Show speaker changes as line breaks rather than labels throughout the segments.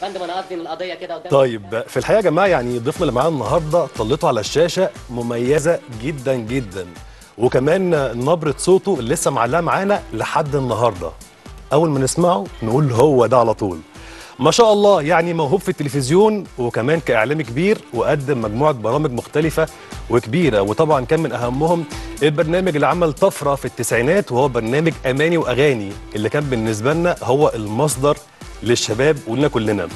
فندم أنا قصدي القضية كده قدام
طيب في الحقيقة يا جماعة يعني ضيفنا اللي معانا النهارده طلته على الشاشة مميزة جدا جدا. وكمان نبرة صوته اللي لسه معلقة معانا لحد النهارده. أول ما نسمعه نقول هو ده على طول. ما شاء الله يعني موهوب في التلفزيون وكمان كإعلامي كبير وقدم مجموعة برامج مختلفة وكبيرة. وطبعا كان من أهمهم البرنامج اللي عمل طفرة في التسعينات وهو برنامج أماني وأغاني اللي كان بالنسبة لنا هو المصدر للشباب ولنا كلنا.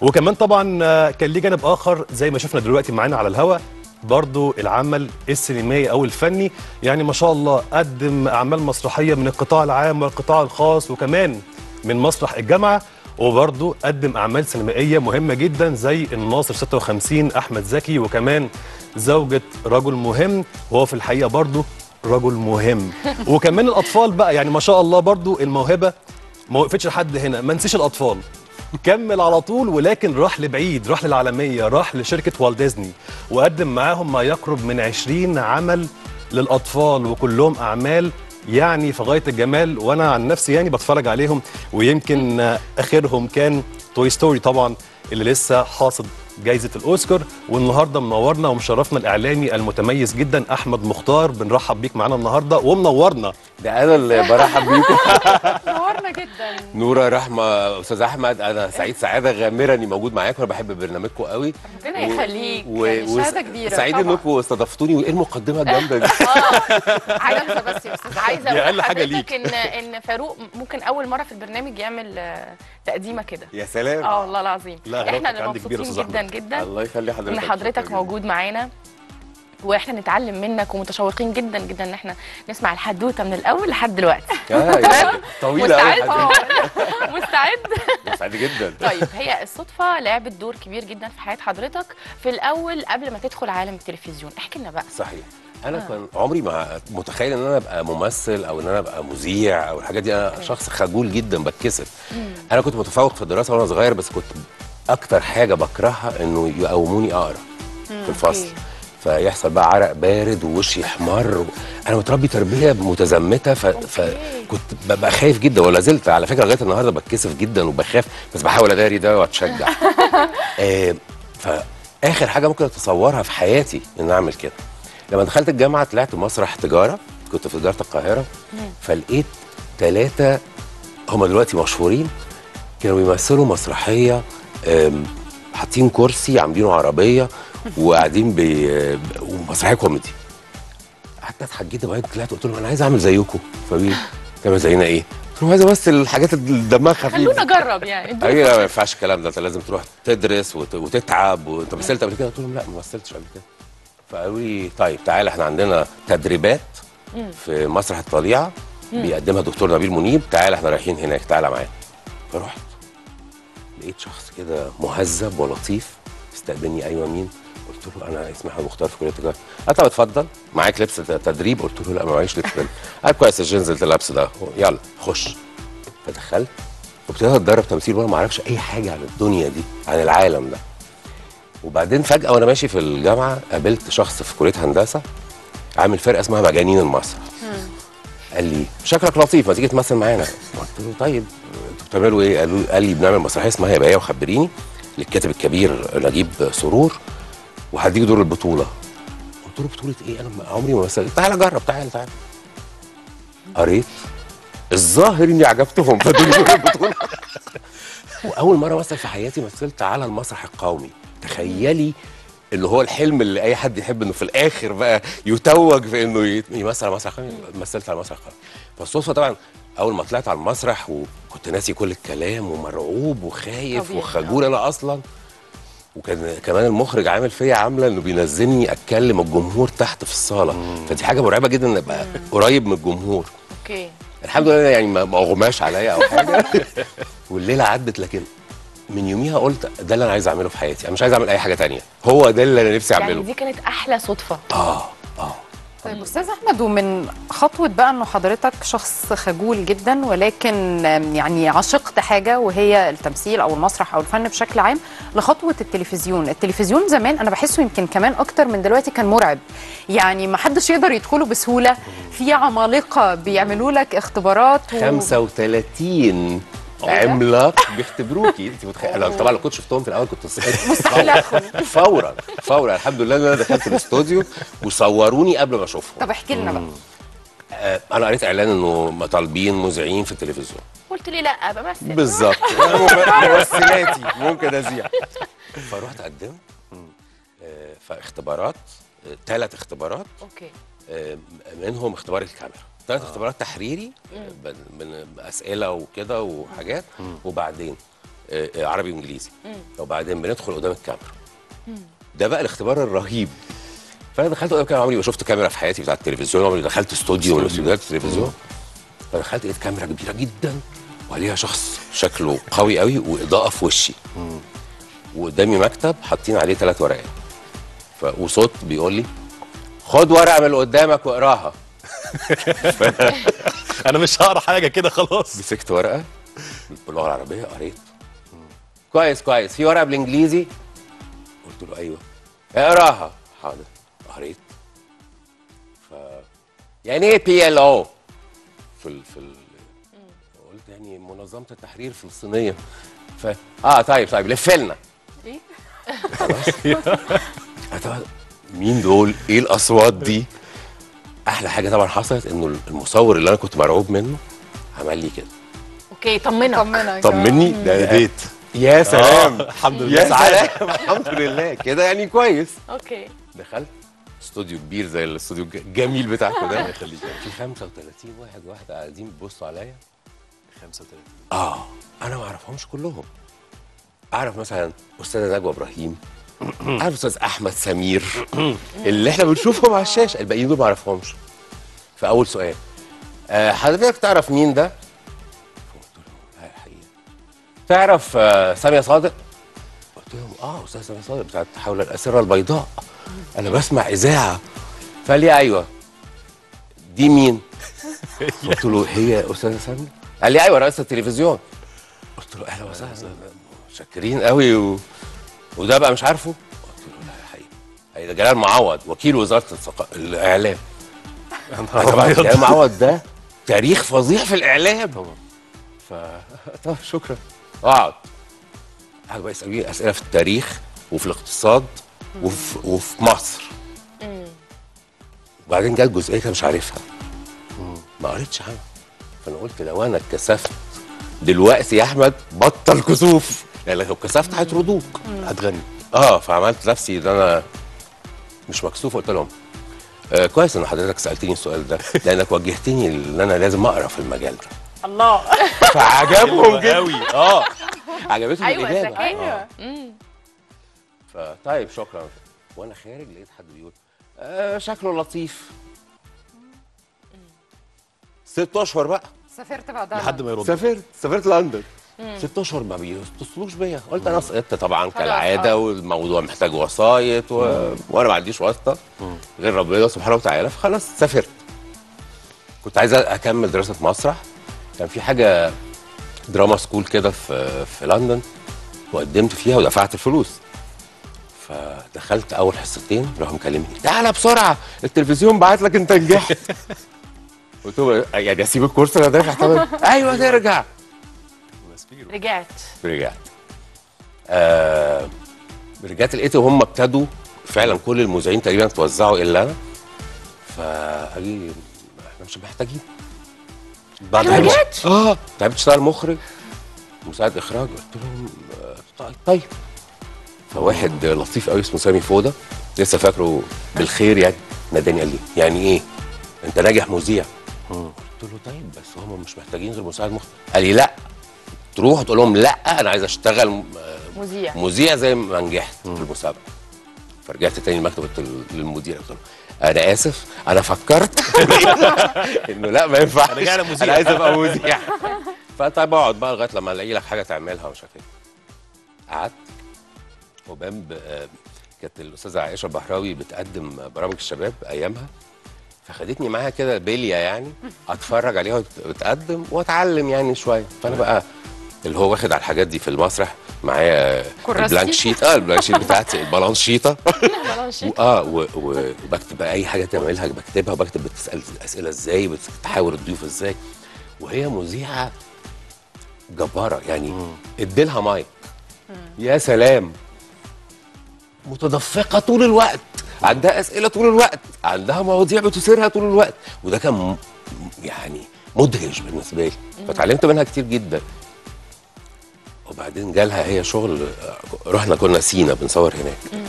وكمان طبعا آه، كان ليه جانب آخر زي ما شفنا دلوقتي معانا على الهوا برضو العمل السينمائي أو الفني. يعني ما شاء الله قدم أعمال مسرحية من القطاع العام والقطاع الخاص وكمان من مسرح الجامعة وبرضه قدم أعمال سينمائية مهمة جدا زي الناصر 56 أحمد زكي وكمان زوجة رجل مهم وهو في الحقيقة برضه رجل مهم. وكمان الأطفال بقى يعني ما شاء الله برضه الموهبة ما وقفتش لحد هنا ما نسيش الأطفال. كمل على طول ولكن راح لبعيد راح للعالمية راح لشركة والت ديزني وقدم معاهم ما يقرب من 20 عمل للأطفال وكلهم أعمال يعني في غاية الجمال وأنا عن نفسي يعني بتفرج عليهم ويمكن آخرهم كان Toy Story طبعا اللي لسه حاصد جايزة الأوسكار. والنهاردة منورنا ومشرفنا الإعلامي المتميز جدا أحمد مختار بنرحب بيك معانا النهارده ومنورنا.
ده أنا اللي برحب بيكم.
جدا.
نوره رحمة أستاذ أحمد أنا سعيد سعادة غامرة إني موجود معاكم أنا بحب برنامجكم قوي.
ربنا يخليك.
و-
يعني
و-
شهاده كبيرة
سعيد. إنكم استضفتوني وإيه المقدمة الجامدة دي؟
عايزه بس يا أستاذ
عايزة أقول
لحضرتك ان إن فاروق ممكن أول مرة في البرنامج يعمل آه، تقديمة كده.
يا سلام.
آه والله العظيم.
لا، إحنا
مبسوطين جدا جدا.
الله يخلي حضرتك.
إن حضرتك موجود معانا. وإحنا نتعلم منك ومتشوقين جدا جدا إن إحنا نسمع الحدوتة من الأول لحد دلوقتي.
آه، طويلة
مستعد؟
قوي
مستعد؟
سعيد جدا.
طيب هي الصدفة لعبت دور كبير جدا في حياة حضرتك في الأول قبل ما تدخل عالم التلفزيون. احكي لنا بقى.
صحيح. أنا كان عمري ما متخيل إن أنا أبقى ممثل أو إن أنا أبقى مذيع أو الحاجات دي. أنا شخص خجول جدا بتكسف. أنا كنت متفوق في الدراسة وأنا صغير بس كنت أكتر حاجة بكرهها إنه يقوموني أقرأ في الفصل.
أوكي.
فيحصل بقى عرق بارد ووشي يحمر. و... أنا متربي تربية متزمتة ف... فكنت ببقى خايف جدا ولا زلت على فكرة لغاية النهارده بتكسف جدا وبخاف بس بحاول اداري ده وأتشجع. آه فاخر حاجة ممكن أتصورها في حياتي إن أعمل كده. لما دخلت الجامعة طلعت مسرح تجارة كنت في تجاره القاهرة فلقيت ثلاثة هم دلوقتي مشهورين كانوا بيمثلوا مسرحية حاطين كرسي عاملينه عربية وقاعدين بي ومسرحية كوميدي. قعدت أضحك جدا وبعدين طلعت قلت لهم أنا عايز أعمل زيكم. فبيه تعمل زينا إيه؟ قلت لهم عايز امثل الحاجات اللي دمها خفيف.
خلونا نجرب يعني.
أيوه ما ينفعش الكلام ده أنت لازم تروح تدرس وت- وتتعب. وأنت مثلت قبل كده؟ قلت لهم لا ما مثلتش قبل كده. فقالوا لي طيب تعالى إحنا عندنا تدريبات في مسرح الطليعه بيقدمها دكتور نبيل منيب. تعالى إحنا رايحين هناك تعالى معانا. فرحت لقيت شخص كده مهذب ولطيف. استقبلني أيوه مين؟ قلت له أنا اسمي احمد مختار في كلية التجاره قال طب اتفضل. معاك لبس تدريب؟ قلت له لا ما معيش لبس تدريب. قال كويس الجينز اللي اللبس ده يلا خش. فدخلت وابتديت اتدرب تمثيل وأنا ما أعرفش أي حاجة عن الدنيا دي عن العالم ده. وبعدين فجأة وأنا ماشي في الجامعة قابلت شخص في كلية هندسة عامل فرقة اسمها مجانين المسرح قال لي شكلك لطيف ما تيجي تمثل معانا. قلت له طيب. أنتوا بتعملوا إيه؟ قالوا قال لي بنعمل مسرحية اسمها يا بيا وخبريني للكاتب الكبير نجيب سرور وهديك دور البطولة. قلت له بطولة إيه؟ أنا عمري ما مثلت تعالى جرب تعالى تعالى قريت؟ الظاهر إني عجبتهم فدول دور البطولة. واول مرة مثل في حياتي مثلت على المسرح القومي. تخيلي اللي هو الحلم اللي أي حد يحب إنه في الآخر بقى يتوج في إنه يمثل على مسرح مثلت على مسرح قومي. فالصدفه طبعا أول ما طلعت على المسرح وكنت ناسي كل الكلام ومرعوب وخايف وخجول أنا أصلا وكان كمان المخرج عامل فيا عامله إنه بينزلني أتكلم الجمهور تحت في الصالة. فدي حاجة مرعبة جدا إن أبقى قريب من الجمهور.
أوكي.
الحمد لله يعني ما ما اغماش عليا أو حاجة. والليلة عدت لكن من يوميها قلت ده اللي أنا عايز أعمله في حياتي. أنا مش عايز أعمل أي حاجة تانية. هو ده اللي أنا نفسي
يعني
أعمله.
دي كانت أحلى
صدفة. آه.
طيب أستاذ أحمد ومن خطوة بقى إنه حضرتك شخص خجول جدا ولكن يعني عشقت حاجة وهي التمثيل أو المسرح أو الفن بشكل عام لخطوة التلفزيون. التلفزيون زمان أنا بحسه يمكن كمان أكتر من دلوقتي كان مرعب. يعني ما حدش يقدر يدخله بسهولة. في عمالقة بيعملوا لك اختبارات و...
35 عملاق بيختبروكي. انت متخيله طبعا لو كنت شفتهم في الأول كنت صحيت. فورا فورا. الحمد لله إن أنا دخلت الاستوديو وصوروني قبل ما أشوفهم.
طب احكي لنا بقى.
آه، أنا قريت إعلان إنه طالبين مذيعين في التلفزيون.
قلت لي لأ بمثل
بالظبط. ممثلاتي ممكن ازيع فرحت قدمت. آه، فاختبارات ثلاث اختبارات.
أوكي.
آه، منهم اختبار الكاميرا. ثلاث اختبارات تحريري من اسئله وكده وحاجات وبعدين آه، آه، عربي وإنجليزي. وبعدين بندخل قدام الكاميرا. ده بقى الاختبار الرهيب. فأنا دخلت قدام الكاميرا عمري ما شفت كاميرا في حياتي بتاعت التلفزيون عمري دخلت استوديو من استوديوهات التلفزيون. فدخلت لقيت كاميرا كبيرة جدا وعليها شخص شكله قوي قوي وإضاءة في وشي. وقدامي مكتب حاطين عليه ثلاث ورقات. وصوت بيقول لي خد ورقة من اللي قدامك واقراها.
أنا مش هقرأ حاجة كده خلاص.
مسكت ورقة باللغة العربية قريت. كويس كويس. في ورقة بالإنجليزي؟ قلت له أيوه. اقراها. حاضر. قريت. ف يعني إيه بي ال أو في ال... في ال... قلت يعني منظمة التحرير الفلسطينيه ف آه طيب طيب. لف لنا. إيه مين دول؟ إيه الأصوات دي؟ أحلى حاجة طبعا حصلت إنه المصور اللي أنا كنت مرعوب منه عمل لي كده.
okay طمنك.
طمنك.
طمني؟ ده
هديت
يا سلام.
آه، الحمد لله.
يا. سلام. الحمد لله. كده يعني كويس.
okay.
دخلت استوديو كبير زي الاستوديو الج- الجميل بتاعكم ده. يخليك. في 35 واحد واحد قاعدين بيبصوا عليا.
35
آه أنا ما أعرفهمش كلهم. أعرف مثلا أستاذة نجوى إبراهيم. اعرف أستاذ أحمد سمير اللي إحنا بنشوفهم على الشاشة الباقيين دول ما أعرفهمش فاول سؤال آه حضرتك تعرف مين ده؟ تعرف آه سامية صادق؟ قلت لهم آه أستاذ سامية صادق بتاعت حول الأسرة البيضاء أنا بسمع إذاعة فقال لي أيوه دي مين؟ قلت له هي أستاذة سامية؟ قال لي أيوه رئيس التلفزيون قلت له أهلا وسهلا متشكرين قوي و... وده بقى مش عارفه؟ قلت له ده جلال معوض وكيل وزارة الثقا...
الإعلام.
طبعا جلال معوض ده تاريخ فظيع في الإعلام. طبعا ف طب شكرا. اقعد قعدوا بقى يسالوني أسئلة في التاريخ وفي الاقتصاد وفي, وفي مصر. وبعدين جت جزئية كده مش عارفها. ما قريتش عنها. فأنا قلت لو أنا اتكسفت دلوقتي يا أحمد بطل كسوف. يعني لو كسفت هيطردوك
هتغني.
آه فعملت نفسي إن أنا مش مكسوف قلت لهم آه كويس إن حضرتك سألتني السؤال ده لأنك وجهتني إن أنا لازم أقرأ في المجال ده.
الله.
فعجبهم جدا.
قوي آه.
عجبتهم
أيوه
الإجابة.
ذكاء
فطيب شكرا. وأنا خارج لقيت حد بيقول آه شكله لطيف. ست أشهر بقى.
سافرت بعدها
لحد ما يرد.
سافرت. سافرت لندن. ست اشهر ما بيتصلوش بيا. قلت أنا سقطت طبعا كالعادة
آه.
والموضوع محتاج وسايط و... وأنا ما عنديش واسطة. غير ربنا سبحانه وتعالى. فخلاص سافرت. كنت عايز أكمل دراسة مسرح. كان في حاجة دراما سكول كده في في لندن وقدمت فيها ودفعت الفلوس. فدخلت أول حصتين راحوا مكلمني تعالى بسرعة التلفزيون بعت لك إنت نجحت. قلت له يعني أسيب الكورس أنا دافع؟ أيوه ترجع
رجعت.
رجعت. آه رجعت لقيت هم ابتدوا فعلا كل المذيعين تقريبا توزعوا إلا أنا. فقال لي إحنا مش محتاجين.
بعد ما
رجعت؟
آه تعبت تشتغل مخرج مساعد إخراج. قلت لهم آه، طيب طيب. فواحد لطيف قوي اسمه سامي فوده لسه فاكره بالخير يعني. ناداني قال لي يعني إيه؟ أنت ناجح مذيع. قلت له طيب بس هم مش محتاجين غير مساعد مخرج. قال لي لا. تروح تقول لهم لا أنا عايز أشتغل آه،
مذيع.
مذيع زي ما نجحت في المسابقة. فرجعت تاني المكتب قلت للمدير قلت له أنا آسف أنا فكرت إنه لا ما ينفعش.
رجعنا مذيع.
أنا عايز أبقى مذيع. فطيب أقعد بقى لغاية لما ألاقي لك حاجة تعملها ومش عارف إيه. قعدت وبام آه، كانت الأستاذة عائشة البحراوي بتقدم برامج الشباب أيامها. فخدتني معاها كده بلية يعني أتفرج عليها وهي بتقدم وأتعلم يعني شوية. فأنا بقى اللي هو واخد على الحاجات دي في المسرح معايا؟ ال blank sheet آه ال blank sheet
بتاعتي
ال balance sheet آه وبكتب أي حاجة تعملها بكتبها وبكتب بتسأل الأسئلة إزاي بتحاور الضيوف إزاي. وهي مذيعة جبارة يعني اديلها مايك. يا سلام. متدفقة طول الوقت عندها أسئلة طول الوقت عندها مواضيع بتثيرها طول الوقت. وده كان يعني مدهش بالنسبة لي. فتعلمت منها كتير جدا. وبعدين جالها هي شغل رحنا كنا سينا بنصور هناك.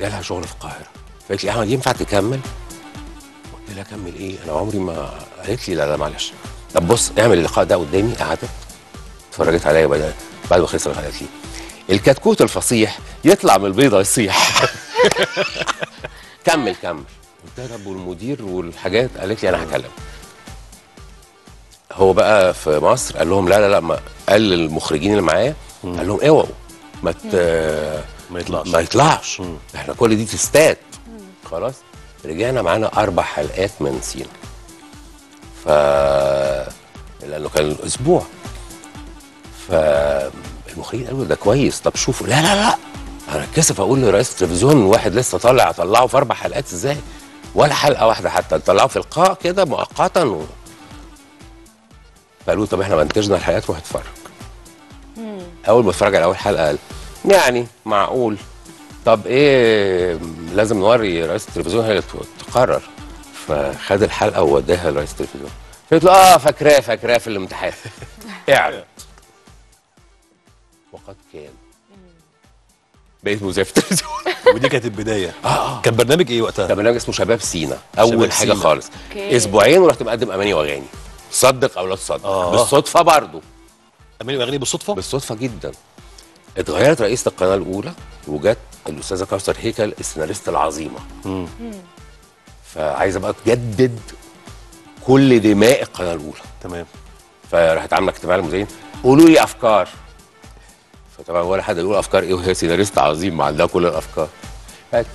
جالها شغل في القاهرة. فقالت لي أحمد ينفع تكمل؟ قلت لها أكمل إيه؟ أنا عمري ما قالت لي لا لا معلش. طب بص اعمل اللقاء ده قدامي قعدت اتفرجت عليا بعد بعد ما خلص قالت لي الكتكوت الفصيح يطلع من البيضة يصيح. كمل كمل. قلت لها طب والمدير والحاجات؟ قالت لي أنا هكلم هو بقى في مصر قال لهم لا لا لا ما قال للمخرجين اللي معايا قال لهم اوعوا ما ت...
ما يطلعش.
ما يطلعش. إحنا كل دي تستات. خلاص. رجعنا معانا أربع حلقات من سينا. ف لأنه كان الأسبوع فالمخرجين قالوا ده كويس. طب شوفوا. لا لا لا. أنا اتكسف أقول لرئيس التلفزيون واحد لسه طالع اطلعه في أربع حلقات إزاي؟ ولا حلقة واحدة حتى. نطلعه في لقاء كده مؤقتا و... فقالوا طب إحنا منتجنا الحلقات روح اتفرج. أول ما اتفرج على أول حلقة قال يعني معقول. طب إيه لازم نوري رئيس التلفزيون هي اللي تقرر. فخد الحلقة ووداها لرئيس التلفزيون. قلت له آه فاكراه فاكراه في الامتحان. اعرض وقد كان. بقيت مذيع في التلفزيون.
ودي كانت البداية. كان برنامج إيه وقتها؟
ده برنامج اسمه شباب سينا. أول
شباب
حاجة
سينا.
خالص.
okay.
أسبوعين ورحت مقدم أماني وأغاني. صدق أو لا تصدق.
آه.
بالصدفة برضه
اماني واغاني بالصدفة؟
بالصدفة جدا. اتغيرت رئيسة القناة الأولى وجت الأستاذة كوثر هيكل السيناريست العظيمة.
مم.
فعايزه بقى تجدد كل دماء القناة الأولى.
تمام.
فراحت عامله اجتماع المذيعين قولوا لي أفكار. فطبعا ولا حد يقول أفكار إيه وهي سيناريست عظيم عندها كل الأفكار. قالت،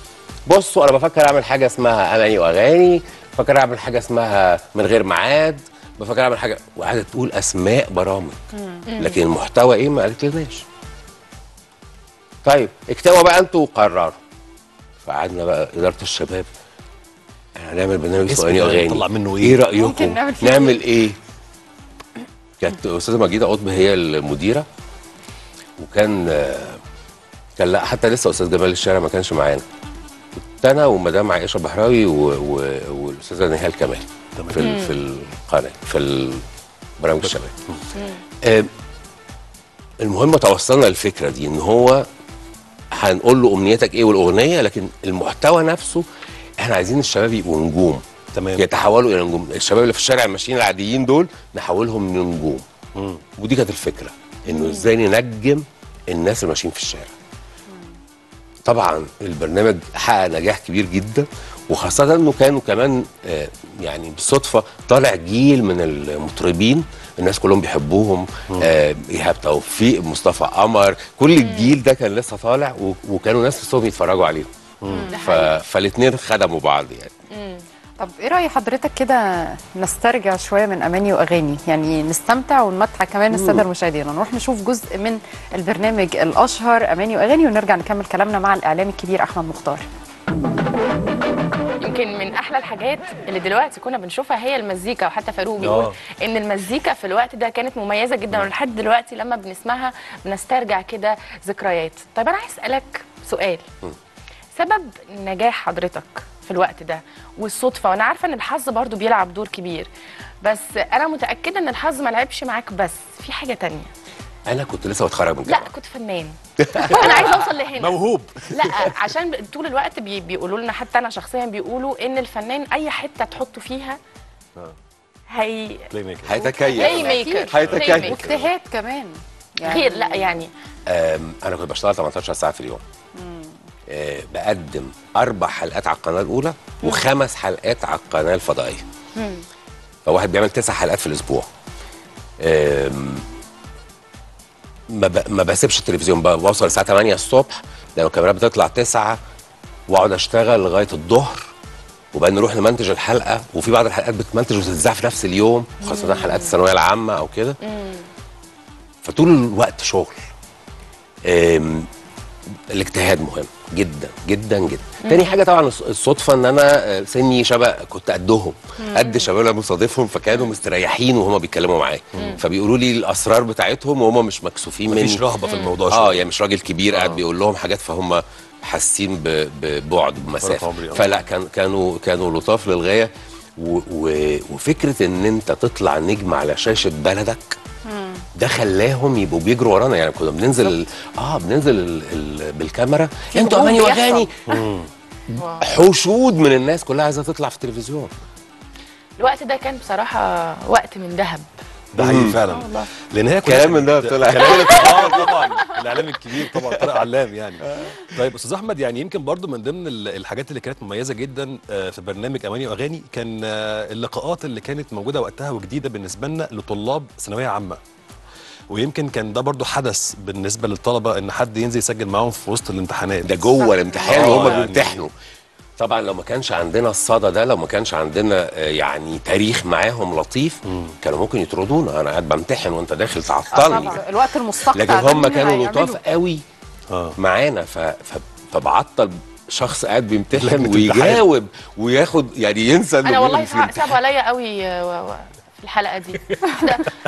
بصوا أنا بفكر أعمل حاجة اسمها أماني وأغاني بفكر أعمل حاجة اسمها من غير ميعاد. بفكر أعمل حاجة. وقعدت تقول أسماء برامج. لكن المحتوى إيه؟ ما قالت لناش طيب اكتبوا بقى أنتوا وقرروا. فقعدنا بقى إدارة الشباب هنعمل برنامج اسمه أغاني.
نطلع منه إيه؟
إيه رأيكم؟
ممكن نعمل فيه
نعمل إيه؟ كانت أستاذة مجيدة قطب هي المديرة وكان كان لا حتى لسه أستاذ جمال الشارع ما كانش معانا. أنا ومدام عائشة بحراوي. والأستاذة نهال كمال. في. في القناة في برامج الشباب آه، المهم توصلنا للفكرة دي إن هو هنقول له أمنيتك إيه والأغنية لكن المحتوى نفسه إحنا عايزين الشباب يبقوا نجوم
تمام.
يتحولوا إلى نجوم الشباب اللي في الشارع ماشيين العاديين دول نحولهم لنجوم. ودي كانت الفكرة إنه إزاي ننجم الناس اللي ماشيين في الشارع طبعا البرنامج حقق نجاح كبير جدا وخاصة إنه كانوا كمان آه، يعني بالصدفة طالع جيل من المطربين الناس كلهم بيحبوهم آه، إيهاب توفيق مصطفى قمر كل الجيل ده كان لسه طالع وكانوا ناس نفسهم يتفرجوا عليهم. فالاثنين خدموا بعض يعني.
طب إيه رأي حضرتك كده نسترجع شوية من أماني وأغاني؟ يعني نستمتع ونمتع كمان السادة المشاهدين. نروح نشوف جزء من البرنامج الأشهر أماني وأغاني ونرجع نكمل كلامنا مع الاعلامي الكبير أحمد مختار.
يمكن من أحلى الحاجات اللي دلوقتي كنا بنشوفها هي المزيكا وحتى فاروق بيقول
آه.
إن المزيكا في الوقت ده كانت مميزة جدا ولحد دلوقتي لما بنسمعها بنسترجع كده ذكريات. طيب أنا عايز أسألك سؤال. سبب نجاح حضرتك في الوقت ده والصدفة. وأنا عارفة إن الحظ برضو بيلعب دور كبير. بس أنا متأكدة إن الحظ ما لعبش معاك بس في حاجة تانية.
أنا كنت لسه بتخرج من
لا
الجامعة.
كنت فنان. أنا عايزة أوصل لهنا.
موهوب.
لا عشان طول الوقت بي بيقولوا لنا حتى أنا شخصيا بيقولوا إن الفنان أي حتة تحطه فيها هي
playmaker
play
هيتكيف.
maker
هيتكيف.
واجتهاد كمان.
خير لا يعني
أنا كنت بشتغل 18 ساعة في اليوم. آه، بقدم أربع حلقات على القناة الأولى وخمس حلقات على القناة الفضائية. فواحد بيعمل تسع حلقات في الأسبوع. ما ما بسيبش التلفزيون بوصل الساعة 8 الصبح لو الكاميرات بتطلع 9 واقعد أشتغل لغاية الظهر وبعدين نروح نمنتج الحلقة وفي بعض الحلقات بتمنتج وتتذاع في نفس اليوم خاصة حلقات الثانوية العامة أو كده. فطول الوقت شغل. الاجتهاد مهم. جدا جدا جدا. تاني حاجة طبعا الص- الصدفة إن أنا آه، سني شبه كنت قدهم. قد الشباب اللي أنا مصادفهم فكانوا مستريحين وهما بيتكلموا معايا. فبيقولوا لي الأسرار بتاعتهم وهم مش مكسوفين مني.
مفيش رهبة في الموضوع
آه
شوية.
يعني مش راجل كبير قاعد بيقول لهم حاجات فهم حاسين ب- ببعد
بمسافة. آه.
فلا كان كانوا كانوا لطاف للغاية. و و وفكرة إن أنت تطلع نجم على شاشة بلدك ده خلاهم يبقوا بيجروا ورانا. يعني كنا بننزل ال- آه بننزل ال ال بالكاميرا. أنتوا
أغاني.
وأغاني. حشود من الناس كلها عايزة تطلع في التلفزيون.
الوقت ده كان بصراحة وقت من ذهب.
ده حقيقي فعلا.
والله.
لأن هي
كلام من ده طلع.
كلام آه طبعا. الإعلام الكبير طبعا طارق علام يعني. طيب أستاذ أحمد يعني يمكن برضو من ضمن ال- الحاجات اللي كانت مميزة جدا آه، في برنامج أماني وأغاني كان آه، اللقاءات اللي كانت موجودة وقتها وجديدة بالنسبة لنا لطلاب ثانوية عامة. ويمكن كان ده برضو حدث بالنسبة للطلبة إن حد ينزل يسجل معاهم في وسط الامتحانات.
ده جوه الامتحان
آه،
وهم
يعني-
بيمتحنوا. طبعا لو ما كانش عندنا الصدى ده لو ما كانش عندنا آه، يعني تاريخ معاهم لطيف كانوا ممكن يطردونا. أنا قاعد بمتحن وأنت داخل تعطلني.
طبعا. الوقت المستقطع
لكن هم كانوا؟ لطاف قوي
آه.
معانا. ف... ف... فبعطل شخص قاعد بيمتحن ويجاوب وياخد يعني ينسى
أنا والله صعب عليا قوي آه، و- و- في الحلقة دي.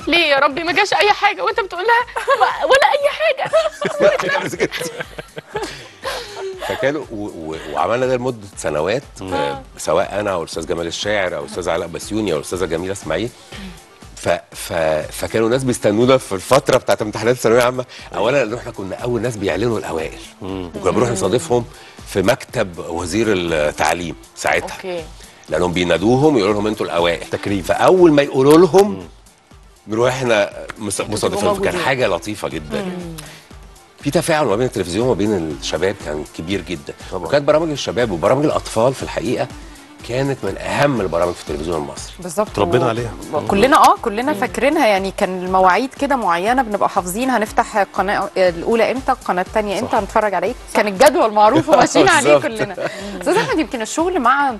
ليه يا ربي ما جاش أي حاجة وأنت بتقول لها ولا أي حاجة.
فكانوا. وعملنا ده لمدة سنوات آه، سواء أنا أو الأستاذ جمال الشاعر أو الأستاذ علاء بسيوني أو الأستاذة جميلة إسماعيل. ف... ف... فكانوا ناس بيستنونا في الفترة بتاعت امتحانات الثانوية العامة. اولا لأن إحنا كنا أول ناس بيعلنوا الأوائل. وكنا بنروح نصادفهم في مكتب وزير التعليم ساعتها.
أوكي.
لأنهم بينادوهم يقولوا لهم أنتوا الأوائل.
تكريم.
فأول ما يقولوا لهم نروح إحنا مص- مصادفين
موجودين.
كان حاجة لطيفة جدا. في تفاعل ما بين التلفزيون وما بين الشباب كان كبير جدا.
طبعا.
وكانت برامج الشباب وبرامج الأطفال في الحقيقة كانت من أهم البرامج في التلفزيون المصري.
بالظبط.
اتربينا
و-
عليها.
كلنا آه كلنا فاكرينها. يعني كان المواعيد كده معينة بنبقى حافظين. هنفتح القناه الأولى إمتى القناه الثانية إمتى هنتفرج على إيه؟ كان الجدول معروف وماشيين عليه. كلنا. أستاذ احمد يمكن الشغل مع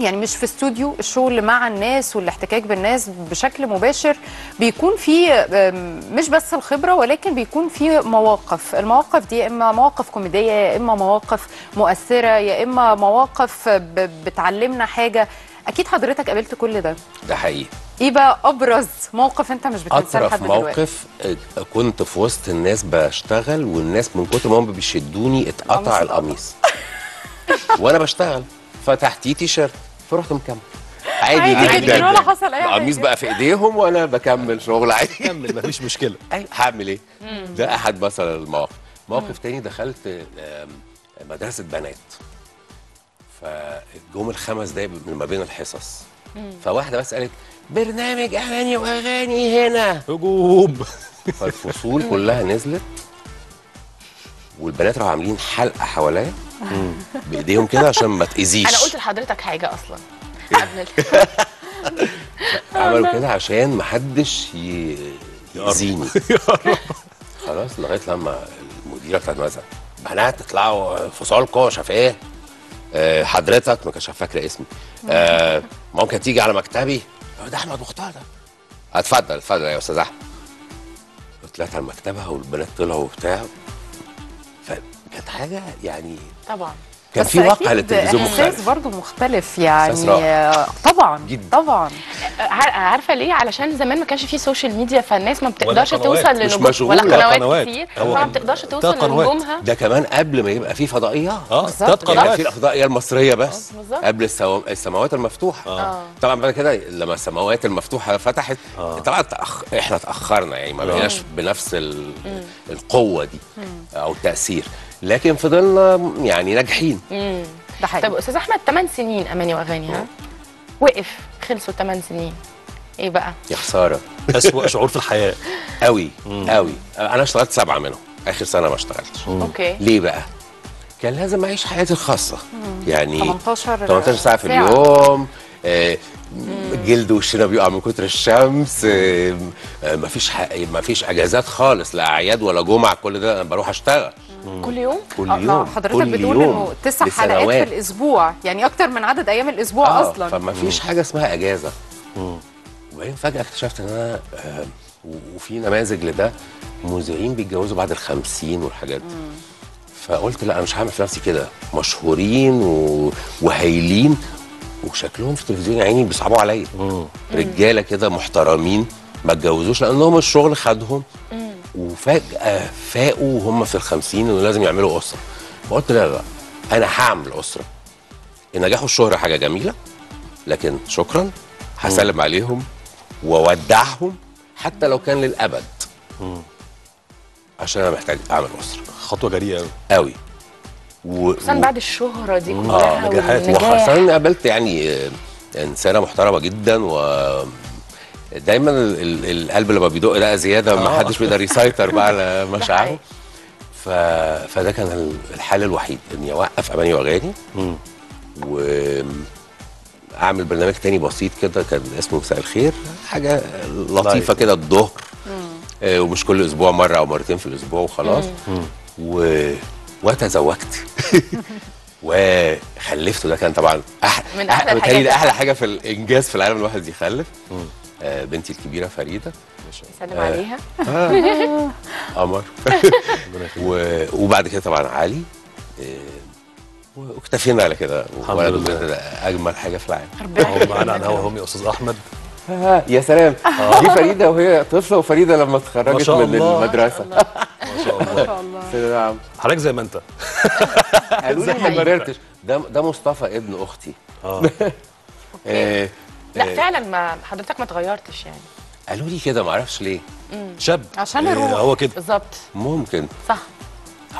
يعني مش في استوديو الشغل مع الناس والاحتكاك بالناس بشكل مباشر بيكون في مش بس الخبرة ولكن بيكون في مواقف. المواقف دي يا إما مواقف كوميدية يا إما مواقف مؤثرة يا إما مواقف بتعلمنا حاجة. أكيد حضرتك قابلت كل ده.
ده حقيقي.
إيه بقى أبرز موقف أنت مش بتنساه لحد دلوقتي.
موقف آه، كنت في وسط الناس بشتغل والناس من كتر ما هم بيشدوني اتقطع
القميص.
وأنا بشتغل. فتحتيه تي شيرت فرحت مكمل عادي,
عادي جدا. ولا حصل أي
القميص
حاجة.
بقى في إيديهم وأنا بكمل شغل عادي.
كمل مفيش مشكلة.
أي- هعمل إيه؟ ده أحد مثلا المواقف. موقف تاني دخلت مدرسة بنات. فجم الخمس دقايق من ما بين الحصص. فواحدة بس قالت برنامج أغاني وأغاني هنا.
هجوم.
فالفصول كلها نزلت. والبنات راحوا عاملين حلقة حواليا. بإيديهم كده عشان ما تأذيش.
أنا قلت لحضرتك حاجة أصلا. قبل ال-
عملوا كده عشان ما حدش يأذيني. خلاص لغاية لما المديرة بتاعت المدرسة بنات تطلعوا فصالكم مش عارف إيه؟ آه، حضرتك. ما كانش فاكرة اسمي. آه، ممكن تيجي على مكتبي؟ ده أحمد مختار ده. اتفضل اتفضل يا أستاذ أحمد. طلعت على مكتبها والبنات طلعوا وبتاع. فكانت حاجة يعني
طبعا.
كان
بس
في واقع للتلفزيون
إحساس
مختلف
برضه مختلف يعني. آه، طبعا
جدا.
طبعا
عار- عارفة ليه علشان زمان ما كانش فيه social media فالناس ما بتقدرش. توصل لنجوم
مشغولة.
ولا قنوات
قنوات.
كتير فما بتقدرش توصل. لنجومها
ده كمان قبل ما يبقى في فضائيات
آه
بالظبط.
ثلاث
يعني
قنوات
في الفضائيه المصرية بس
آه، بالظبط.
قبل السو... السماوات المفتوحة
آه.
طبعا بعد كده لما السماوات المفتوحة فتحت
آه.
طبعا تأخ... إحنا اتاخرنا يعني ما بقيناش بنفس ال... القوة دي أو التأثير لكن فضلنا يعني ناجحين.
ده حقيقي.
طب أستاذ أحمد 8 سنين أماني وأغاني ها؟ وقف خلصوا 8 سنين. إيه بقى؟
يا خسارة.
أسوأ شعور في الحياة.
قوي قوي أنا اشتغلت سبعة منهم آخر سنة ما اشتغلتش.
أوكي.
ليه بقى؟ كان لازم أعيش حياتي الخاصة. يعني
18
18 ساعة في اليوم آه، جلد وشنا بيقع من كتر الشمس آه، آه، مفيش ح- مفيش أجازات خالص لا أعياد ولا جمعة كل ده أنا بروح أشتغل.
كل يوم؟
كل
آه،
يوم.
حضرتك
كل
بتقول
يوم.
إنه تسع حلقات في. الأسبوع. يعني أكتر من عدد أيام الأسبوع
آه،
أصلا.
فما فيش حاجة اسمها إجازة. وبعدين فجأة اكتشفت إن أنا آه، وفي نماذج لده. مذيعين بيتجوزوا بعد الخمسين والحاجات دي. فقلت لا أنا مش هعمل في نفسي كده. مشهورين و... وهايلين. وشكلهم في التلفزيون يا عيني بيصعبوا عليا. رجالة كده محترمين. ما اتجوزوش لأنهم الشغل خدهم. وفجأة فاقوا وهم في الخمسين إنه لازم يعملوا أسرة. فقلت لا لا أنا هعمل أسرة. النجاح والشهره حاجة جميلة لكن شكرا هسلم عليهم واودعهم حتى لو كان للأبد. عشان أنا محتاج أعمل أسرة.
خطوة جريئة قوي
قوي و...
خصوصا بعد الشهرة دي
آه
كلها
نجاحات.
وخاصة اني قابلت يعني آه، إنسانة محترمة جدا و دايما ال- ال- القلب لما بيدق ده زيادة ما
آه.
حدش بيقدر يسيطر بقى على مشاعره. ف... فده كان ال- الحل الوحيد إني أوقف اغاني
وأغاني.
واعمل برنامج تاني بسيط كده كان اسمه مساء الخير. حاجة لطيفة
لايف.
كده الظهر. آه، ومش كل أسبوع مرة أو مرتين في الأسبوع وخلاص. و... وتزوجت وخلفت. وده كان طبعا أح...
من
أح...
أحلى أحلى.
حاجة في الإنجاز في العالم الواحد يخلف. بنتي الكبيرة فريدة.
سلم عليها.
قمر. و... وبعد كده طبعا علي. آه واكتفينا على كده.
الحمد
ولد
لله.
وبنت ده أجمل حاجة في العالم.
ربنا
هم معانا على الهوا هم يا أستاذ أحمد.
آه يا سلام. دي فريدة وهي طفلة وفريدة لما
ما
اتخرجت من. المدرسة.
ما شاء الله.
شاء الله.
نعم
حضرتك زي ما أنت.
قالوا لي ما بررتش ده ده مصطفى ابن أختي.
آه.
آه
لا فعلا ما حضرتك ما اتغيرتش يعني.
قالوا لي كده ما أعرفش ليه.
شاب.
عشان
إيه،
الروح.
هو كده.
بالظبط.
ممكن.
صح.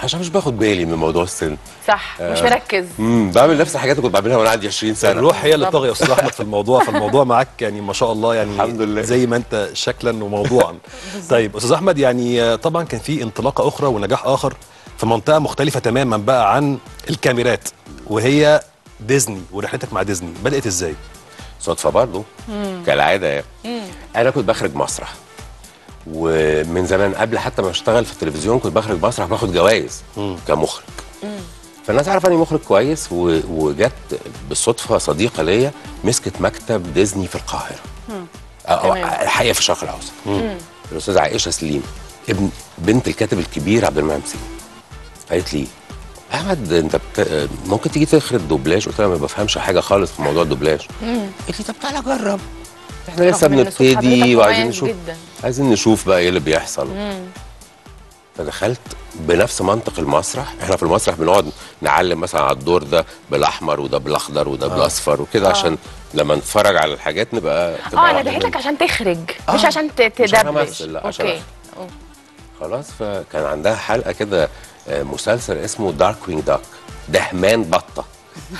عشان مش باخد بالي من موضوع السن.
صح. مش مركز.
امم بعمل نفس الحاجات اللي كنت بعملها وأنا عندي 20 سنة.
الروح هي اللي. طاغية يا أستاذ أحمد في الموضوع فالموضوع معاك يعني ما شاء الله يعني
الحمد لله.
زي ما أنت شكلا وموضوعا. طيب أستاذ أحمد يعني آه، طبعا كان في انطلاقة أخرى ونجاح آخر في منطقة مختلفة تماما بقى عن الكاميرات وهي ديزني ورحلتك مع ديزني بدأت إزاي؟
صدفة برضه كالعادة يعني. أنا كنت بخرج مسرح. ومن زمان قبل حتى ما أشتغل في التلفزيون كنت بخرج مسرح باخد جوائز كمخرج. فالناس عارفة أني مخرج كويس و- وجت بالصدفه صديقة ليا مسكت مكتب ديزني في القاهرة. أو. الحقيقة في الشرق الأوسط. الأستاذة عائشة سليم ابن بنت الكاتب الكبير عبد المنعم سليم. قالت لي أحمد أنت بت... ممكن تيجي تخرج دوبلاج قلت لها ما بفهمش حاجة خالص في موضوع الدوبلاج قالت لي طب تعالى جرب. إحنا لسه بنبتدي وعايزين نشوف
جدا.
عايزين نشوف بقى إيه اللي بيحصل. فدخلت بنفس منطق المسرح. إحنا في المسرح بنقعد نعلم مثلا على الدور ده بالأحمر وده بالأخضر وده بالأصفر وكده عشان لما نتفرج على الحاجات نبقى تبقى
آه
أنا
دهيت لك. عشان تخرج مش
آه.
عشان ت-
مش عشان
تدبش
أمثل، لا، عشان
okay.
أخرج. خلاص فكان عندها حلقة كده آه، مسلسل اسمه Darkwing Duck دهمان بطة.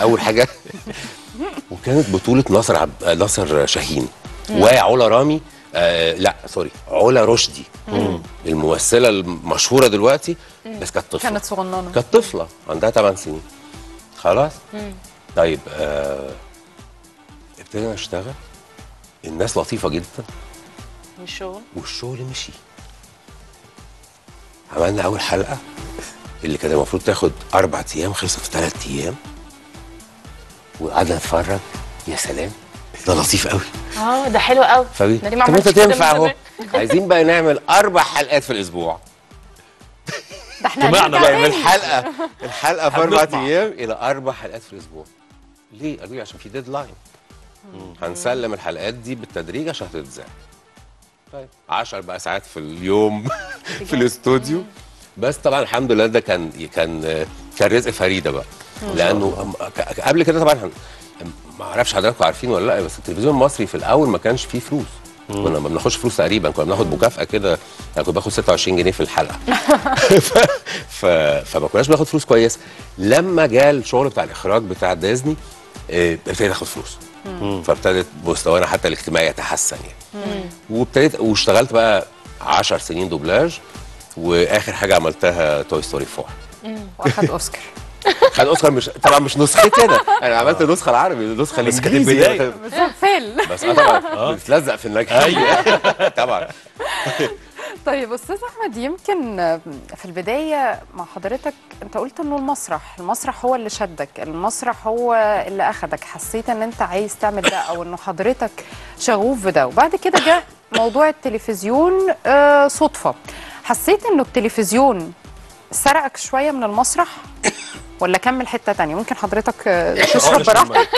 أول حاجة. وكانت بطولة ناصر عب... ناصر شاهين. وعلا رامي آه لا sorry علا رشدي. الممثلة المشهورة دلوقتي بس كانت طفلة.
كانت صغننة.
كانت طفلة عندها 8 سنين. خلاص؟ طيب آه ابتدينا نشتغل. الناس لطيفة جدا.
الشغل
والشغل مشي. عملنا أول حلقة اللي كان المفروض تاخد أربع أيام خلصت في ثلاث أيام. وقعدنا نتفرج. يا سلام ده لطيف قوي
آه ده حلو قوي
فبي
ده ليه ما
طب أنت
عملتش كده من
تنفع اهو؟ عايزين بقى نعمل أربع حلقات في الأسبوع.
ده إحنا
بقى
يعني من
تاني.
الحلقة الحلقة في
أربع.
أيام إلى أربع حلقات في الأسبوع. ليه؟ قالوا لي عشان في ديدلاين هنسلم الحلقات دي بالتدريج عشان هتتذاع. طيب. 10 بقى ساعات في اليوم في الاستوديو. بس طبعا الحمد لله ده كان كان كان رزق فريدة بقى. لأنه قبل كده طبعا ما أعرفش حضراتكم عارفين ولا لأ بس التلفزيون المصري في الأول ما كانش فيه فلوس. كنا ما بناخدش فلوس تقريبا كنا بناخد مكافأة كده أنا كنت باخد 26 جنيه في الحلقة. ف... ف... فما كناش بناخد فلوس كويسه لما جاء الشغل بتاع الإخراج بتاع ديزني آه، ابتديت آخد فلوس. فابتدت مستوانا حتى الاجتماعي يتحسن يعني. وابتديت واشتغلت بقى 10 سنين دوبلاج واخر حاجة عملتها Toy Story 4
واخد أوسكار.
خد أوسكار مش طبعا مش نسختي أنا أنا عملت النسخه العربي النسخه
بس كانت
الإنجليزي.
البداية.
بس فيل.
بس آه طبعا. بتلزق في النجاح. أيوه. طبعا.
طيب أستاذ أحمد يمكن في البداية مع حضرتك أنت قلت إنه المسرح المسرح هو اللي شدك المسرح هو اللي أخدك حسيت إن أنت عايز تعمل ده أو إنه حضرتك شغوف بده. وبعد كده جاء موضوع التلفزيون آه، صدفة. حسيت إنه التلفزيون سرقك شوية من المسرح؟ ولا كمل حتة تانية؟ ممكن حضرتك آه،
آه،
تشرب براحتك.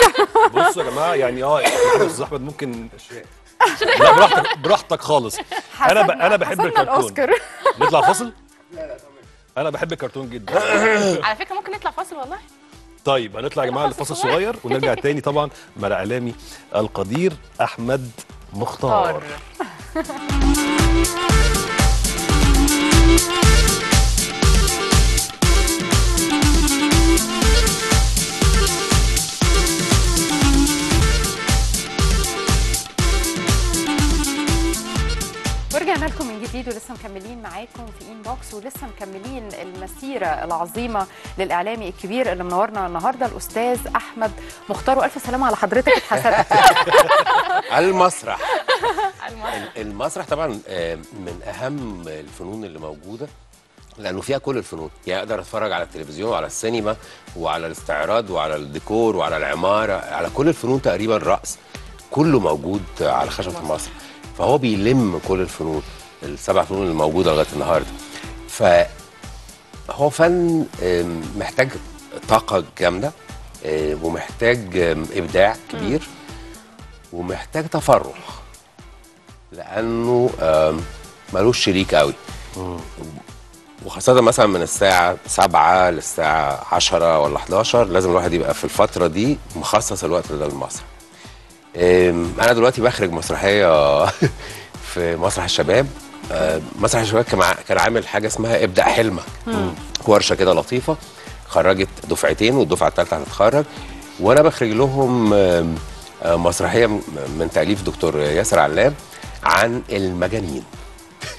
بصوا يا جماعة يعني آه أستاذ احمد ممكن لا براحتك براحتك خالص. أنا ب... أنا بحب الكرتون. نطلع فاصل؟ أنا بحب الكرتون جدا.
على فكرة ممكن نطلع فاصل والله.
طيب هنطلع يا جماعة لفاصل صغير. ونرجع تاني طبعا مع الاعلامي القدير أحمد مختار.
معاكم في Inbox ولسه مكملين المسيرة العظيمة للإعلامي الكبير اللي منورنا النهارده الأستاذ أحمد مختار. وألف سلامة على حضرتك اتحسدت
على المسرح.
المسرح.
المسرح طبعا آه، من أهم الفنون اللي موجودة لأنه فيها كل الفنون. يعني أقدر أتفرج على التلفزيون وعلى السينما وعلى الاستعراض وعلى الديكور وعلى العمارة على كل الفنون تقريبا رأس. كله موجود على خشبة المسرح. فهو بيلم كل الفنون. السبع فنون اللي موجودة لغاية النهارده. فهو فن محتاج طاقة جامدة آه، ومحتاج إبداع كبير ومحتاج تفرغ. لأنه ملوش شريك قوي. وخاصة مثلا من الساعة 7 للساعة 10 ولا 11 لازم الواحد يبقى في الفترة دي مخصص الوقت ده للمسرح. أنا دلوقتي بخرج مسرحية. في مسرح الشباب. أه، مسرح الشباب كان عامل حاجة اسمها ابدأ حلمك. ورشة كده لطيفة. خرجت دفعتين والدفعة الثالثة هتتخرج. وأنا بخرج لهم أم، أه، مسرحية م- من تأليف دكتور ياسر علام عن المجانين.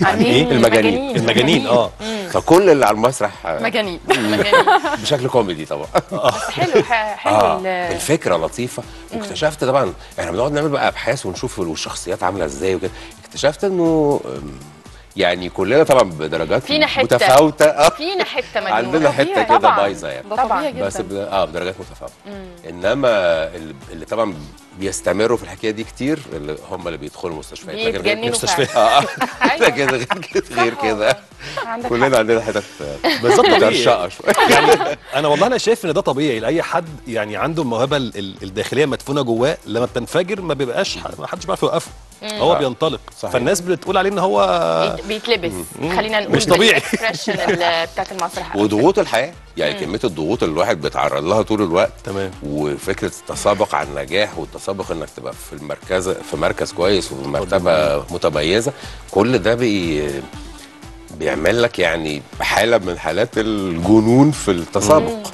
عن إيه؟
المجانين.
المجانين. آه.
فكل اللي على المسرح أه،
مجانين.
بشكل كوميدي طبعا.
حلو حلو ال-
الفكرة لطيفة. واكتشفت طبعا إحنا بنقعد نعمل بقى أبحاث ونشوف الشخصيات عاملة إزاي وكده. اكتشفت إنه يعني كلنا طبعا بدرجات
فينا حتة.
متفاوتة آه
فينا حتة مجنونة
عندنا
حتة
كده. بايظة يعني
طبعاً.
بس ب... آه بدرجات متفاوتة إنما اللي, طبعا بيستمروا في الحكاية دي كتير اللي هم اللي بيدخلوا المستشفيات لكن غير
بيتجننوا
مستشفيات.
فعلا.
آه آه.
أيوة.
لكن غير كده كلنا عندنا حتت
بالظبط
ترشقه شوية
يعني أنا والله أنا شايف إن ده طبيعي لأي حد يعني عنده الموهبة ال- ال- الداخلية مدفونة جواه لما بتنفجر ما بيبقاش ما حدش بيعرف يوقفه هو
آه.
بينطلق.
صحيح.
فالناس بتقول عليه إن هو
بيت- بيتلبس. خلينا نقول
مش طبيعي.
بتاعت المسرح.
وضغوط الحياة. يعني كمية الضغوط اللي الواحد بيتعرض لها طول الوقت.
تمام.
وفكرة التسابق على النجاح والتسابق إنك تبقى في المركز في مركز كويس وفي مرتبة متميزة. كل ده بي بيعمل لك يعني حالة من حالات الجنون في التسابق.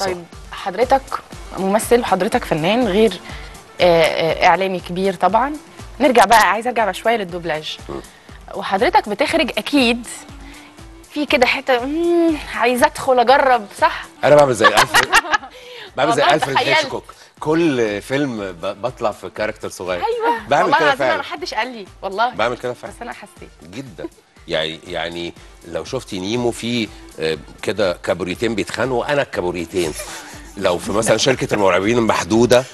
طيب حضرتك ممثل وحضرتك فنان غير آه، آه، إعلامي كبير طبعا. نرجع بقى عايز أرجع بقى شوية للدوبلاج. وحضرتك بتخرج أكيد في كده حتة عايزه أدخل أجرب صح؟
أنا بعمل زي ألفريد بعمل زي ألفريد
تخيلت.
هيتشكوك. كل فيلم بطلع في character صغير.
أيوه.
بعمل
والله
كده فعلا.
ما حدش قال لي والله.
بعمل كده فعلا.
بس أنا حسيت.
جدا. يعني يعني لو شفتي نيمو في آه، كده كابوريتين بيتخانقوا أنا الكابوريتين لو في مثلا شركة المرعبين المحدوده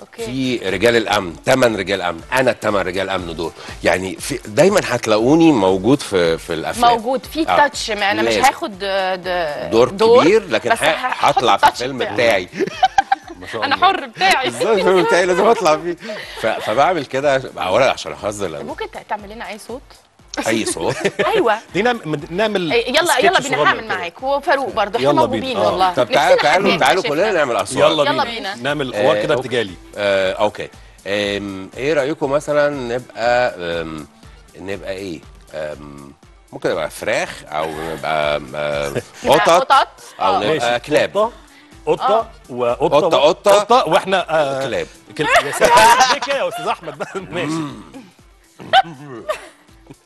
okay.
في رجال الأمن ثمان رجال أمن. أنا الثمان رجال أمن دول. يعني في دايما هتلاقوني موجود في في الأفلام.
موجود. في
آه.
touch ما أنا مش. هاخد آه، د-
دور, كبير لكن هطلع في الفيلم
بتاعي.
بتاعي.
ما شاء أنا
حر بتاعي.
إزاي الفيلم بتاعي لازم أطلع فيه. فبعمل كده اولا عشان اهزر
ممكن تعمل لنا أي صوت؟
أي صوت.
أيوه.
دي نعمل نعمل
يلا يلا بينا هعمل. معاك وفاروق برضه إحنا
يلا
موهوبين
بينا. آه.
والله.
طب تعالوا تعالوا تعالوا. كلنا نعمل أصوات.
يلا
يلا
بينا. نعمل حوار
آه،
كده
okay.
ارتجالي
آه، okay إيه رأيكم مثلا نبقى نبقى إيه؟ ممكن نبقى فراخ أو نبقى قطط
قطط.
أو
آه.
نبقى كلاب.
قطة. قطة وقطه
قطة، قطة.
قطة. وإحنا آه
كلاب.
كل... يا سلام ليه كده يا أستاذ أحمد. بقى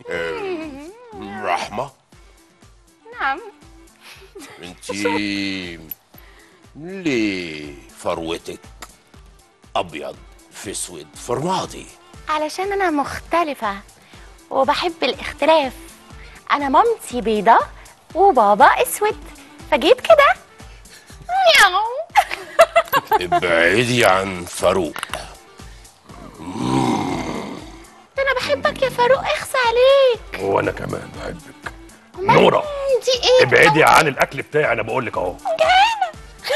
ماشي
رحمة.
نعم.
انتي ليه فروتك أبيض في أسود في رمادي
علشان أنا مختلفة وبحب الاختلاف. أنا مامتي بيضة وبابا أسود. فجيت كده.
ابعدي عن فاروق.
ده أنا بحبك يا فاروق اخس عليك.
وأنا كمان بحبك.
نورة
دي إيه؟
ابعدي عن الأكل بتاعي أنا بقول لك أهو.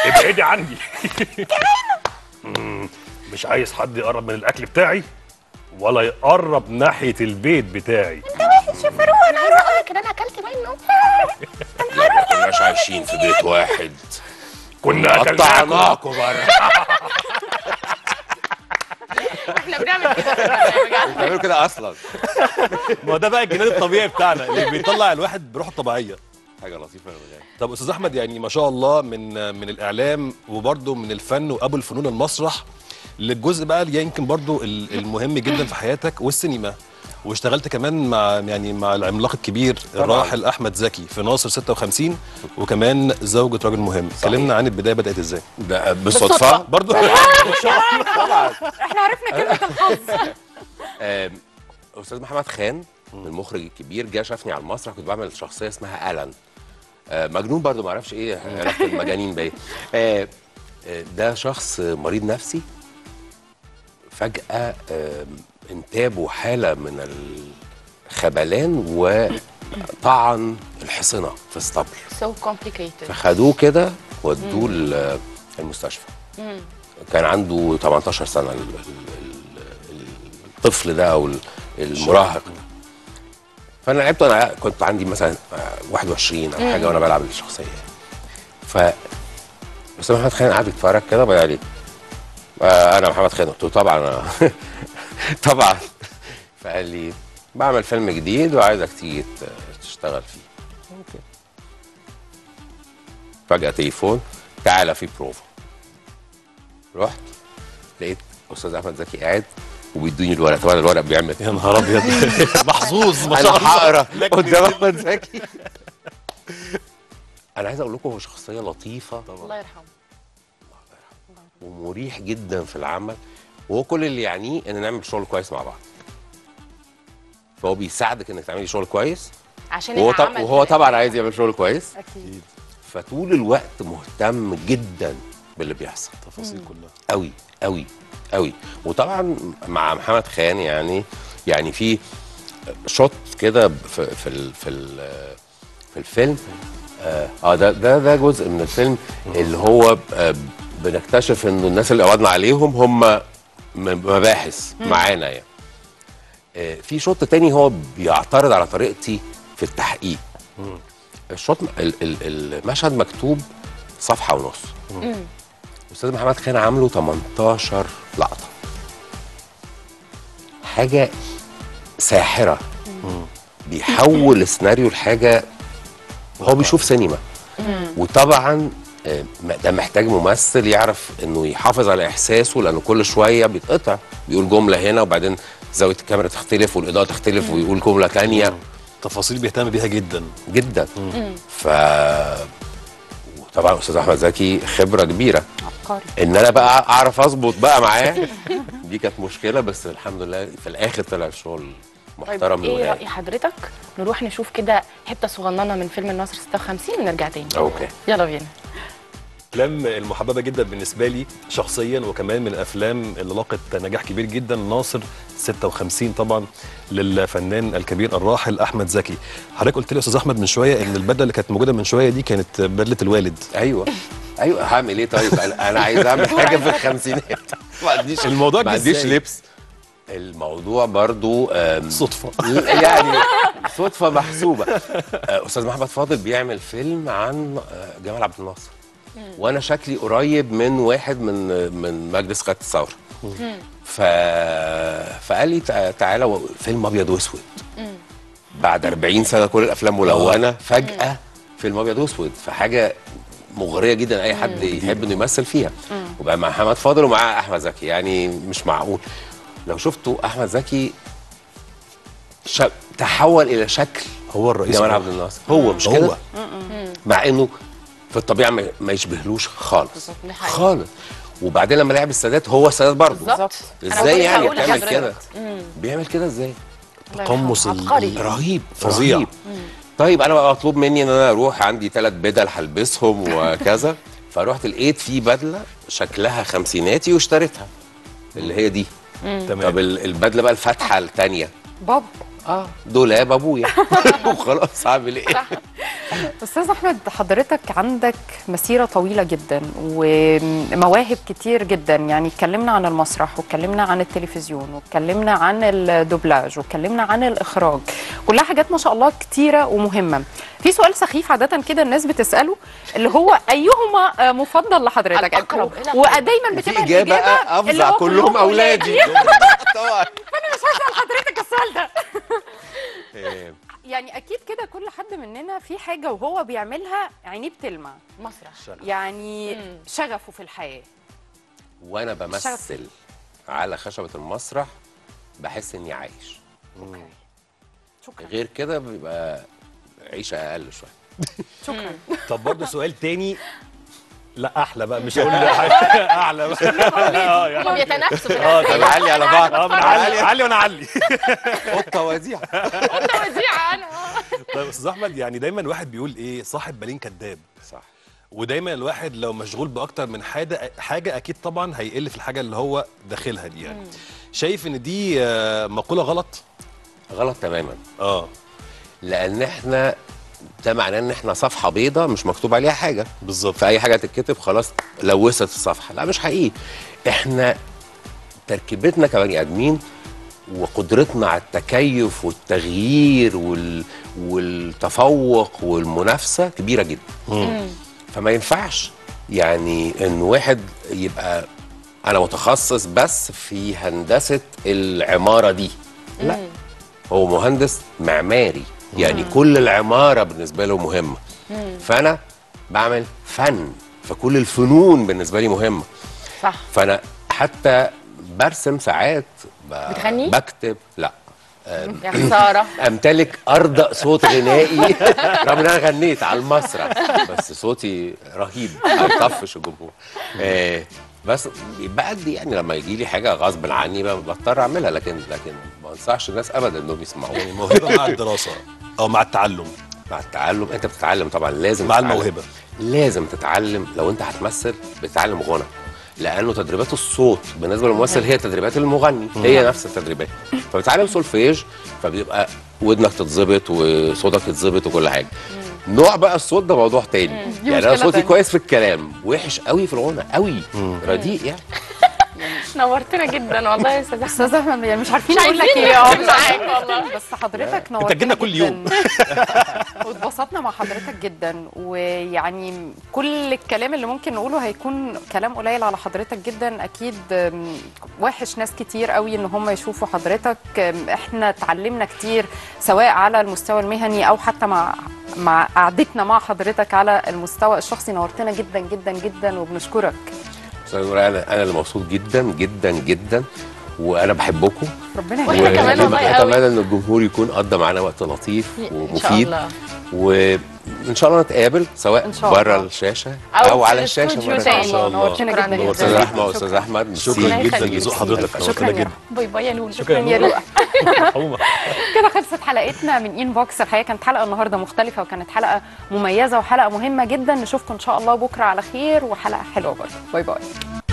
ابعدي عني. مم، مش عايز حد يقرب من الأكل بتاعي ولا يقرب ناحية البيت بتاعي.
أنا عايزه أقول لك ان أنا أكلت منه.
لا ما كناش عايشين في بيت واحد.
كنا أكلناكم.
قطعناكم بره.
إحنا بنعمل كده.
بتعملوا كده أصلا
ما هو ده بقى الجنان الطبيعي بتاعنا اللي بيطلع الواحد بروحه الطبيعيه
حاجة لطيفة أوي يعني.
طب أستاذ أحمد يعني ما شاء الله من من الإعلام وبرده من الفن وأبو الفنون المسرح للجزء بقى اللي يمكن ال- المهم جدا في حياتك والسينما واشتغلت كمان مع يعني مع العملاق الكبير الراحل أحمد زكي في ناصر 56 وكمان زوجة راجل مهم. كلمنا عن البداية بدأت
إزاي؟ بالصدفة.
برضه
إحنا عرفنا كلمة الحظ.
أستاذ محمد خان المخرج الكبير جه شافني على المسرح كنت بعمل شخصية اسمها ألان. آه، مجنون برضو ما أعرفش إيه علاقة المجانين بايه آه، آه، ده شخص مريض نفسي. فجأة انتابه حالة من الخبلان وطعن الحصنه في اسطبل.
So complicated.
فخدوه كده ودوه ال- المستشفى. كان عنده 18 سنة ال- ال- ال- الطفل ده أو ال- المراهق فأنا لعبت أنا كنت عندي مثلا آه، 21 أو حاجة وأنا بلعب الشخصية. ف أستاذ محمد خان قعد يتفرج كده قال لي آه، أنا محمد خان. قلت له طبعا أنا طبعا. فقال لي بعمل فيلم جديد وعايزك تيجي تشتغل فيه. okay. فجأة تليفون تعالى في بروفا. رحت لقيت أستاذ أحمد زكي قاعد وبيدوني الورق. طبعا الورق بيعمل.
يا نهار أبيض. محظوظ ما
أنا
شاء الله
هقرا قدام أحمد زكي. أنا عايز أقول لكم هو شخصية لطيفة.
الله يرحمه.
ومريح جدا في العمل. وهو كل اللي يعنيه إن نعمل شغل كويس مع بعض. فهو بيساعدك إنك تعملي شغل كويس.
عشان
وهو, طب وهو. طبعا عايز يعمل شغل كويس.
أكيد.
فطول الوقت مهتم جدا باللي بيحصل.
التفاصيل كلها.
قوي قوي قوي وطبعا مع محمد خان يعني يعني في shot كده في في في في الفيلم. آه آه، ده ده ده جزء من الفيلم اللي هو آه، بنكتشف إنه الناس اللي قبضنا عليهم هم مباحث معانا يعني. آه، في shot تاني هو بيعترض على طريقتي في التحقيق. ال shot ال- ال- المشهد مكتوب صفحة ونص. أستاذ محمد خان عامله 18 لقطة. حاجة ساحرة. بيحول السيناريو لحاجة هو بيشوف سينما. وطبعا ده محتاج ممثل يعرف إنه يحافظ على إحساسه لأنه كل شوية بيتقطع. بيقول جملة هنا وبعدين زاوية الكاميرا تختلف والإضاءة تختلف ويقول جملة تانية.
تفاصيل بيهتم بيها جدا.
جدا. ف طبعا أستاذ أحمد زكي خبرة كبيرة.
عبقري.
إن أنا بقى أعرف أظبط بقى معاه دي كانت مشكلة بس الحمد لله في الآخر طلع الشغل محترم
طيب
إيه
رأي حضرتك؟ نروح نشوف كده حتة صغننة من فيلم الناصر 56 ونرجع تاني.
أوكي.
يلا بينا.
الأفلام المحببة جدا بالنسبة لي شخصيا وكمان من الأفلام اللي لاقت نجاح كبير جدا ناصر 56 طبعا للفنان الكبير الراحل أحمد زكي. حضرتك قلت لي يا أستاذ أحمد من شوية إن البدلة اللي كانت موجودة من شوية دي كانت بدلة الوالد.
أيوه. أيوه. هعمل إيه طيب؟ أنا أنا عايز أعمل حاجة في الخمسينات. ما عنديش
الموضوع
ما عنديش؟ لبس. الموضوع برضو آم،
صدفة.
يعني صدفة محسوبة. آه، أستاذ محمد فاضل بيعمل فيلم عن آه، جمال عبد الناصر. وأنا شكلي قريب من واحد من من مجلس قيادة الثورة. ف... فقال لي تع- تعالى فيلم أبيض وأسود. بعد 40 سنة كل الأفلام ملونة فجأة فيلم أبيض وأسود. فحاجة مغرية جدا أي حد يحب إنه يمثل فيها. وبقى مع محمد فاضل ومع أحمد زكي. يعني مش معقول. لو شفتوا أحمد زكي ش... تحول إلى شكل
هو الرئيس
جمال
هو.
عبد الناصر. هو مش
هو.
كده؟ مع إنه في الطبيعه ما- ما يشبهلوش خالص. خالص. وبعدين لما لعب السادات هو السادات برضه.
بالظبط. إزاي
يعني؟ بتعمل. كده. بيعمل كده إزاي؟
تقمص.
رهيب
فظيع.
طيب أنا بقى مطلوب مني إن أنا أروح عندي ثلاث بدل هلبسهم وكذا. فروحت لقيت في بدلة شكلها خمسيناتي واشتريتها اللي هي دي.
تمام.
طب ال- البدلة بقى الفاتحة الثانية
باب
آه دولاب ابويا وخلاص هعمل إيه؟
أستاذ أحمد حضرتك عندك مسيرة طويلة جدا ومواهب كتير جدا. يعني اتكلمنا عن المسرح واتكلمنا عن التلفزيون واتكلمنا عن الدوبلاج واتكلمنا عن الإخراج. كلها حاجات ما شاء الله كتيرة ومهمة. في سؤال سخيف عادة كده الناس بتسأله اللي هو أيهما مفضل لحضرتك؟
إلى
ودايما
في
بتبقى
إجابة
الإجابة اللي
افظع كلهم أولادي. طبعا.
أنا مش هسأل حضرتك السؤال ده.
إيه،
يعني أكيد كده كل حد مننا في حاجة وهو بيعملها عينيه بتلمع
مسرح.
يعني
مم.
شغفه في الحياة.
وأنا بمثل على خشبة المسرح بحس إني عايش.
شكرا.
غير كده بيبقى عيشة أقل شوية.
شكرا.
طب برضه سؤال تاني. لا أحلى بقى مش هقول حاجة. اعلى بقى. آه يعني.
هم بيتنافسوا آه.
طب
علي على بعض
آه من علي علي وأنا علي.
قطة وديعه
انت وديعه أنا.
طيب أستاذ أحمد يعني دايما الواحد بيقول إيه؟ صاحب بالين كذاب.
صح.
ودايما الواحد لو مشغول بأكتر من حاجة حاجة أكيد طبعا هيقل في الحاجة اللي هو داخلها دي يعني. شايف إن دي آه، مقولة غلط؟
غلط تماما.
آه.
لأن إحنا ده معناه ان إحنا صفحة بيضة مش مكتوب عليها حاجة.
بالظبط.
فأي حاجة تتكتب خلاص لوثت الصفحة. لا مش حقيقي. إحنا تركيبتنا كبني آدمين وقدرتنا على التكيف والتغيير وال... والتفوق والمنافسة كبيرة جدا. فما ينفعش يعني إن واحد يبقى أنا متخصص بس في هندسة العمارة دي. لا. هو مهندس معماري. يعني كل العمارة بالنسبة له مهمة. فأنا بعمل فن فكل الفنون بالنسبة لي مهمة.
صح.
فأنا حتى برسم ساعات
بتغني؟
بكتب لا.
يا خسارة.
أمتلك ارضى صوت غنائي. رغم إن أنا غنيت على المسرح بس صوتي رهيب هيطفش الجمهور. آه بس بأدي يعني لما يجي لي حاجة غصب عني بضطر أعملها لكن لكن ما أنصحش الناس ابدا إنهم يسمعوني
يعني موهبة مع الدراسة أو مع التعلم.
مع التعلم. أنت بتتعلم طبعا لازم
مع
تتعلم.
الموهبة.
لازم تتعلم. لو أنت هتمثل بتتعلم غنى. لأنه تدريبات الصوت بالنسبة للممثل هي تدريبات المغني. هي نفس التدريبات. فبتتعلم سولفيج فبيبقى ودنك تتظبط وصوتك يتظبط وكل حاجة. نوع بقى الصوت ده موضوع تاني. يعني
أنا
صوتي. كويس في الكلام وحش قوي في الغنى قوي. رديء يعني.
نورتنا جدا والله يا أستاذ
أستاذ أحمد يعني مش عارفين
مش
نقول لك إيه.
آه
مش عارفين
والله.
بس حضرتك نورتنا
تجينا كل
جداً.
يوم.
واتبسطنا مع حضرتك جدا. ويعني كل الكلام اللي ممكن نقوله هيكون كلام قليل على حضرتك جدا. أكيد وحش ناس كتير قوي إن هم يشوفوا حضرتك. إحنا اتعلمنا كتير سواء على المستوى المهني أو حتى مع مع قعدتنا مع حضرتك على المستوى الشخصي. نورتنا جدا جدا جدا وبنشكرك.
أنا أنا اللي مبسوط جدا جدا جدا. وأنا بحبكم.
ربنا يخليك.
كمان والله قوي.
أتمنى إن الجمهور يكون قضى معانا وقت لطيف
إن شاء
ومفيد.
الله.
وإن شاء الله نتقابل سواء بره. الشاشة
أو أو,
على الشاشة
تاني.
تانية.
شاء الله.
نورتنا
شكراً
جدا
جداً.
أستاذ
رحمه واستاذ أحمد.
شكرا جدا. لذوق حضرتك.
شكراً
جدا.
bye bye يا لولو
شكرا.
يا
عموما.
كده خلصت حلقتنا من Inbox الحقيقة كانت حلقة النهارده مختلفة وكانت حلقة مميزة وحلقة مهمة جدا. نشوفكم إن شاء الله بكرة على خير وحلقة حلوة برضه. bye bye.